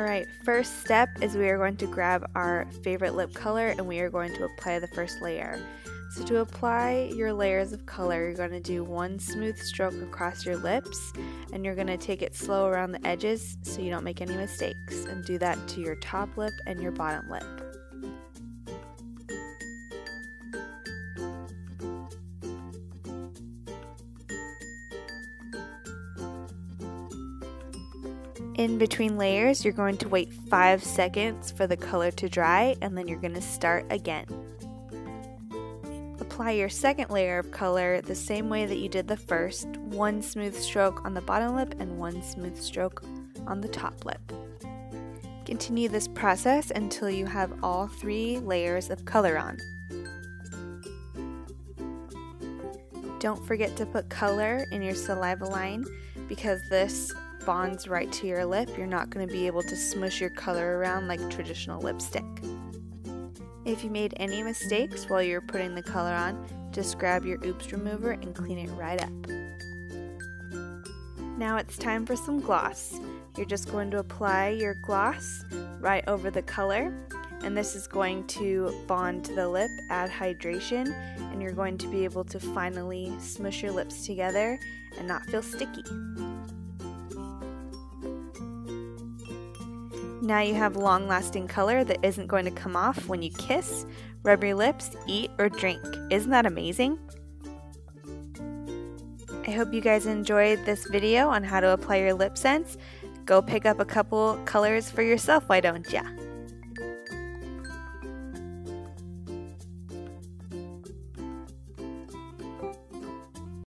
Alright, first step is we are going to grab our favorite lip color and we are going to apply the first layer. So to apply your layers of color, you're going to do one smooth stroke across your lips and you're going to take it slow around the edges so you don't make any mistakes and do that to your top lip and your bottom lip. In between layers, you're going to wait 5 seconds for the color to dry and then you're going to start again. Apply your second layer of color the same way that you did the first, one smooth stroke on the bottom lip and one smooth stroke on the top lip. Continue this process until you have all three layers of color on. Don't forget to put color in your saliva line because this bonds right to your lip, you're not going to be able to smush your color around like traditional lipstick. If you made any mistakes while you're putting the color on, just grab your oops remover and clean it right up. Now it's time for some gloss. You're just going to apply your gloss right over the color and this is going to bond to the lip, add hydration, and you're going to be able to finally smush your lips together and not feel sticky. Now you have long lasting color that isn't going to come off when you kiss, rub your lips, eat, or drink. Isn't that amazing? I hope you guys enjoyed this video on how to apply your LipSense. Go pick up a couple colors for yourself, why don't ya?